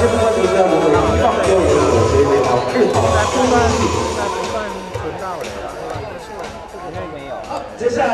这部分题呢，我们希望就有所学习到，至少在部分，存，这没有。接下来。